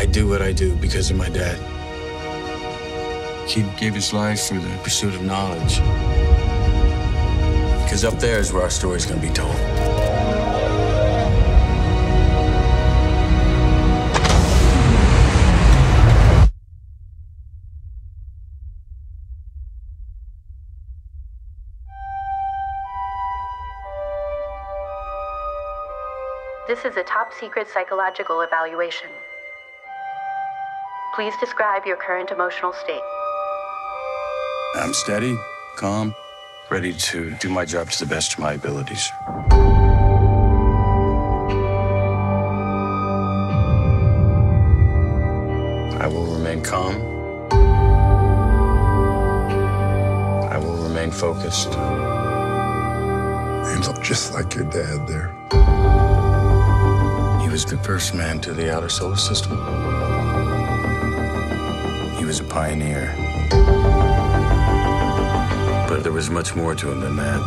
I do what I do because of my dad. He gave his life for the pursuit of knowledge. Because up there is where our story's gonna be told. This is a top secret psychological evaluation. Please describe your current emotional state. I'm steady, calm, ready to do my job to the best of my abilities. I will remain calm. I will remain focused. You look just like your dad there. He was the first man to the outer solar system. He was a pioneer. But there was much more to him than that.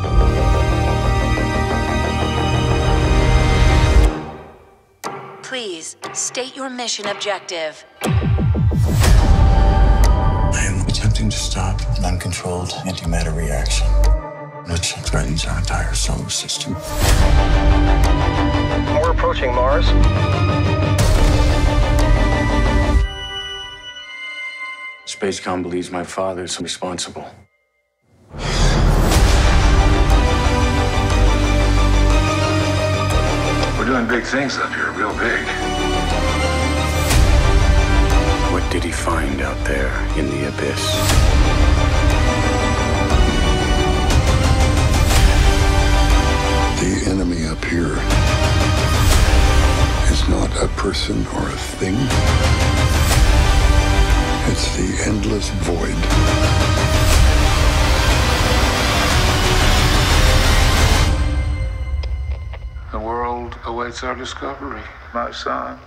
Please state your mission objective. I am attempting to stop an uncontrolled antimatter reaction, which threatens our entire solar system. We're approaching Mars. Spacecom believes my father is responsible. We're doing big things up here, real big. What did he find out there in the abyss? The enemy up here is not a person or a thing. It's the endless void. The world awaits our discovery, my son.